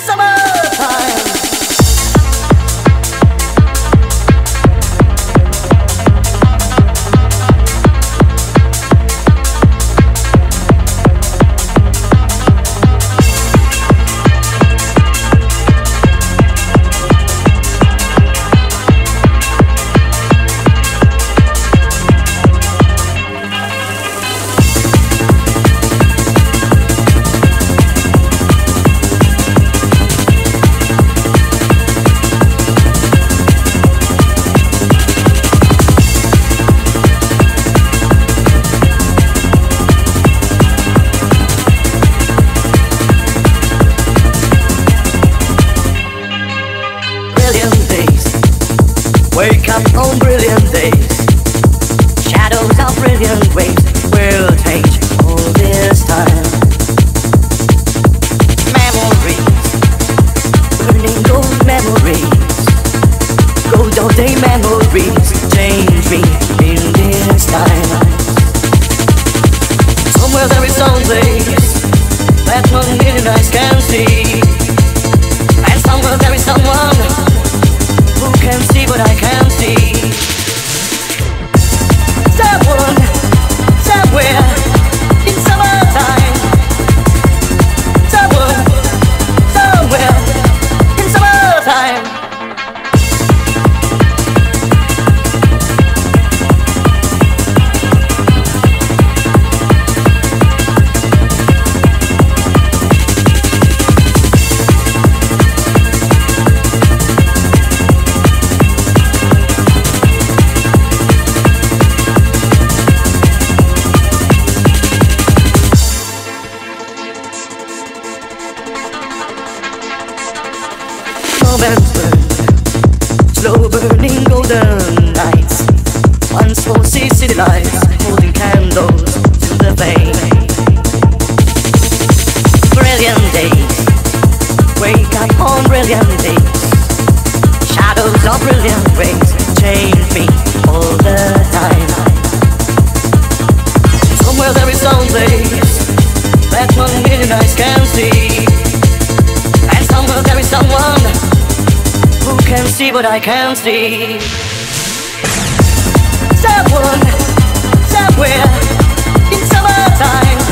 Wake Somewhere there is some place That only eyes can see. And somewhere there is someone Slow burning golden see city lights Holding candles to the Brilliant days. Wake up on brilliant days. Shadows of brilliant Change me all the time. Somewhere there is some see what I can't see? Someone, somewhere, in summertime.